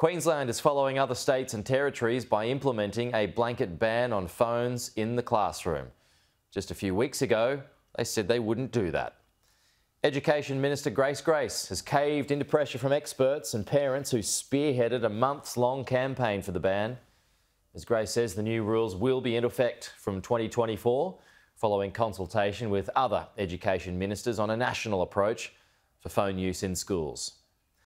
Queensland is following other states and territories by implementing a blanket ban on phones in the classroom. Just a few weeks ago, they said they wouldn't do that. Education Minister Grace Grace has caved into pressure from experts and parents who spearheaded a months long campaign for the ban. As Grace says, the new rules will be in effect from 2024, following consultation with other education ministers on a national approach for phone use in schools.